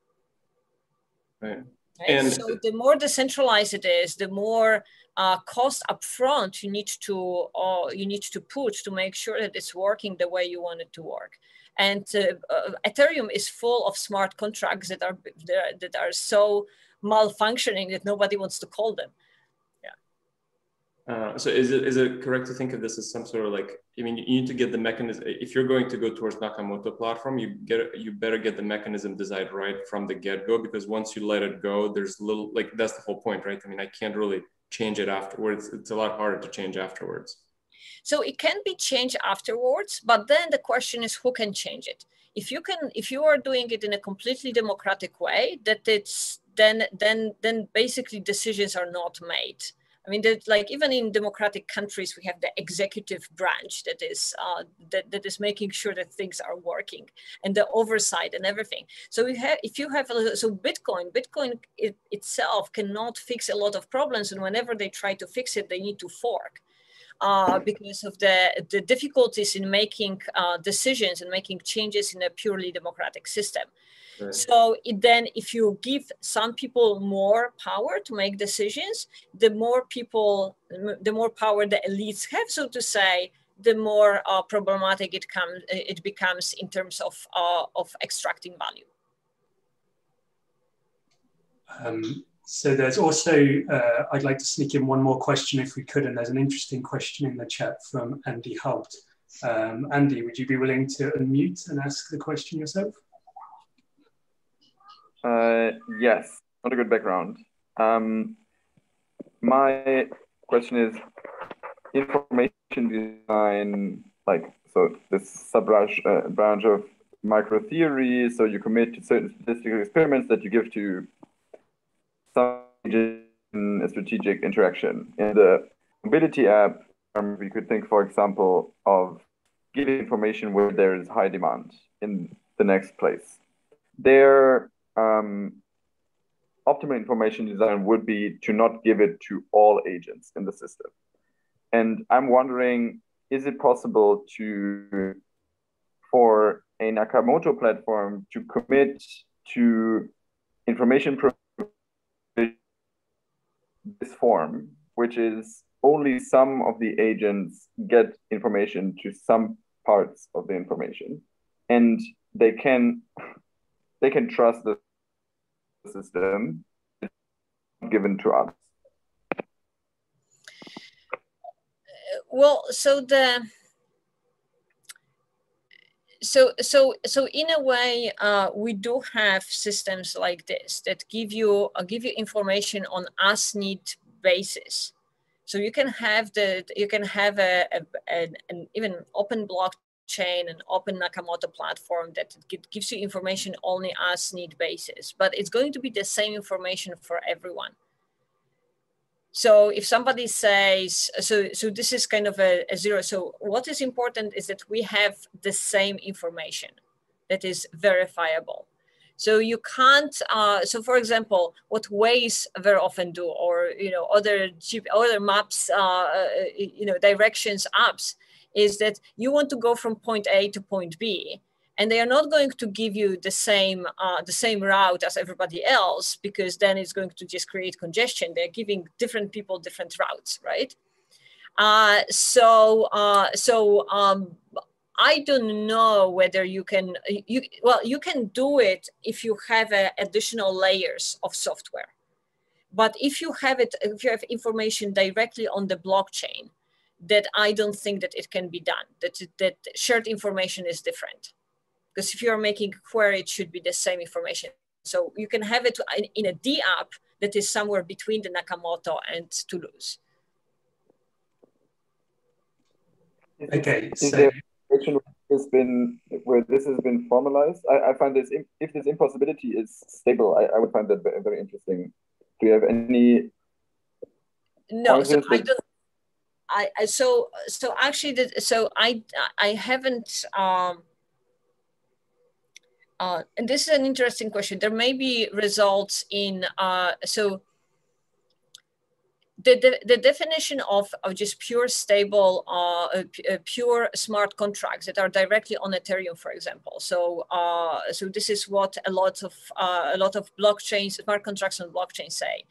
Right. right? And so the more decentralized it is, the more uh, cost upfront you need to uh, you need to put to make sure that it's working the way you want it to work. And uh, uh Ethereum is full of smart contracts that are that are so malfunctioning that nobody wants to call them. Uh, so is it is it correct to think of this as some sort of like I mean you need to get the mechanism if you're going to go towards Nakamoto platform you get you better get the mechanism designed right from the get go because once you let it go there's little like that's the whole point right I mean I can't really change it afterwards it's a lot harder to change afterwards. So it can be changed afterwards, but then the question is who can change it? If you can, if you are doing it in a completely democratic way, that it's then then then basically decisions are not made. I mean, like even in democratic countries, we have the executive branch that is uh, that, that is making sure that things are working and the oversight and everything. So we have, if you have so Bitcoin, Bitcoin it, itself cannot fix a lot of problems, and whenever they try to fix it, they need to fork uh, because of the, the difficulties in making uh, decisions and making changes in a purely democratic system. Right. So it, then if you give some people more power to make decisions, the more people, the more power the elites have, so to say, the more uh, problematic it, comes, it becomes in terms of, uh, of extracting value. Um, so there's also, uh, I'd like to sneak in one more question if we could, and there's an interesting question in the chat from Andy Haupt. Um, Andy, would you be willing to unmute and ask the question yourself? Uh, yes, not a good background. Um, my question is, information design like so this sub branch uh, branch of microtheory. So you commit to certain statistical experiments that you give to some a strategic interaction. In the mobility app, um, we could think, for example, of giving information where there is high demand in the next place. There, um, optimal information design would be to not give it to all agents in the system. And I'm wondering, is it possible to, for a Nakamoto platform to commit to information this form, which is only some of the agents get information to some parts of the information, and they can they can trust the system given to us. Well, so the so so so in a way uh, we do have systems like this that give you uh, give you information on as need basis so you can have the you can have a, a an, an, even open blockchain and open nakamoto platform that gives you information only as need basis but it's going to be the same information for everyone so if somebody says, so, so this is kind of a, a, zero. So what is important is that we have the same information that is verifiable. So you can't, uh, so for example, what Waze very often do, or, you know, other, other maps, uh, uh, you know, directions apps, is that you want to go from point A to point B and they are not going to give you the same uh, the same route as everybody else because then it's going to just create congestion. They're giving different people different routes right? Uh, so uh, so um, I don't know whether you can you well you can do it if you have uh, additional layers of software. But if you have it if you have information directly on the blockchain that I don't think that it can be done that that shared information is different because if you're making a query, it should be the same information. So you can have it in a D app that is somewhere between the Nakamoto and Toulouse. Okay, so. has been where this has been formalized. I, I find this if this impossibility is stable, I, I would find that very interesting. Do you have any? No, so I don't. I, so so actually so I I haven't um uh, and this is an interesting question. There may be results in, uh, so the, the, the, definition of, of just pure stable, uh, uh, uh, pure smart contracts that are directly on Ethereum, for example. So, uh, so this is what a lot of a lot of blockchains, smart contracts on blockchain say,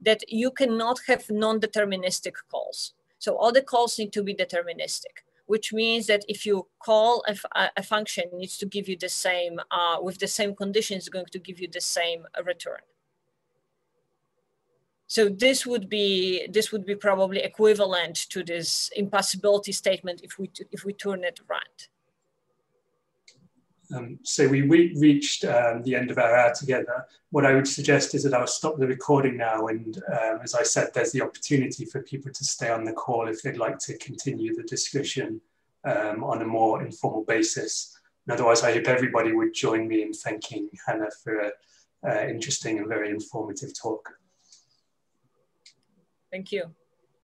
that you cannot have non-deterministic calls. So all the calls need to be deterministic which means that if you call a, a function needs to give you the same, uh, with the same conditions, going to give you the same return. So this would be this would be probably equivalent to this impossibility statement if we if we turn it around. Um, so we, reached um, the end of our hour together. What I would suggest is that I'll stop the recording now. And um, as I said, there's the opportunity for people to stay on the call if they'd like to continue the discussion um, on a more informal basis. And otherwise, I hope everybody would join me in thanking Hanna for an interesting and very informative talk. Thank you.